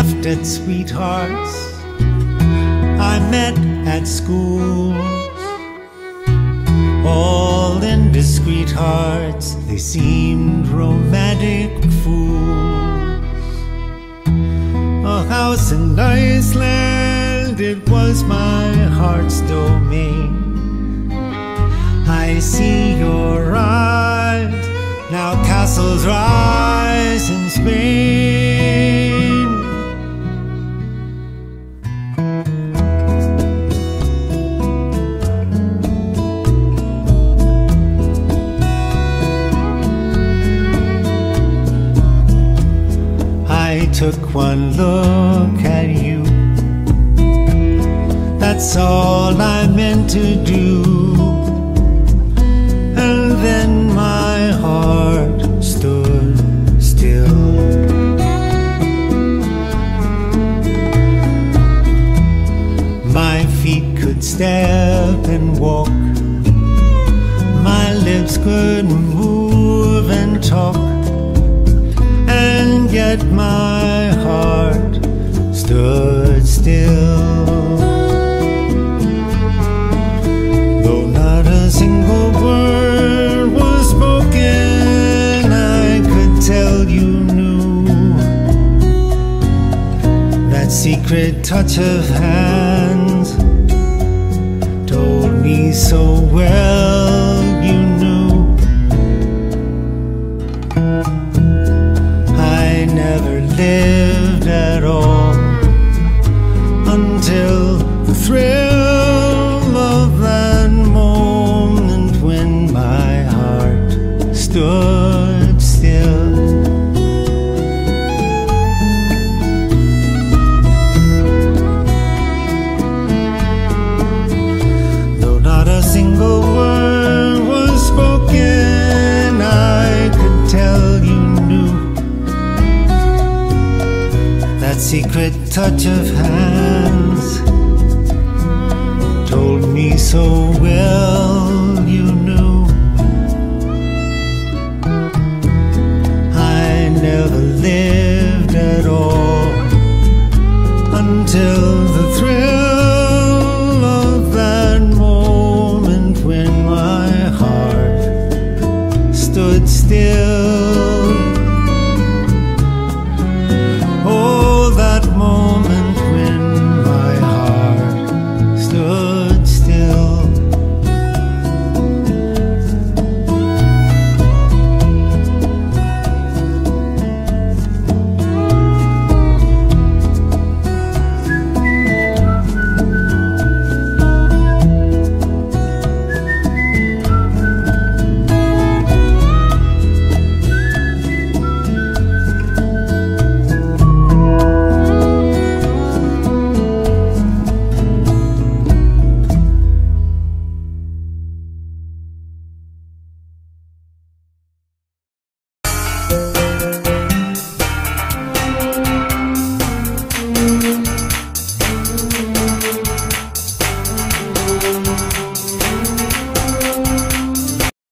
laughed at sweethearts I met at school. All indiscreet hearts, they seemed romantic fools. A house in Iceland, it was my heart's domain. I see your eyes, now castles rise in Spain. I took one look at you. That's all I meant to do. And then my heart stood still. My feet could step and walk. My lips could move and talk and yet my secret touch of hands told me so well you knew. I never lived at all until the thrill of that moment when my heart stood secret touch of hands told me so well